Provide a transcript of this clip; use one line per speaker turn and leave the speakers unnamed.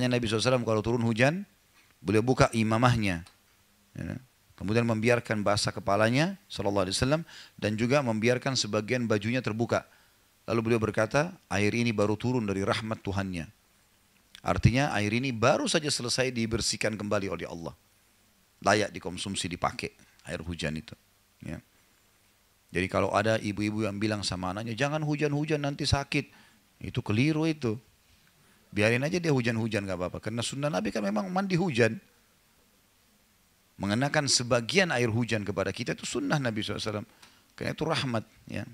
Nabi SAW kalau turun hujan, beliau buka imamahnya. Ya. Kemudian membiarkan basah kepalanya sallallahu alaihi wasallam dan juga membiarkan sebagian bajunya terbuka. Lalu beliau berkata, air ini baru turun dari rahmat Tuhannya. Artinya air ini baru saja selesai dibersihkan kembali oleh Allah. Layak dikonsumsi, dipakai air hujan itu. Ya. Jadi kalau ada ibu-ibu yang bilang sama anaknya, jangan hujan-hujan nanti sakit. Itu keliru itu. Biarin aja dia hujan-hujan gak apa-apa. Karena sunnah Nabi kan memang mandi hujan mengenakan sebagian air hujan kepada kita itu sunnah Nabi SAW. Karena itu rahmat. Ya.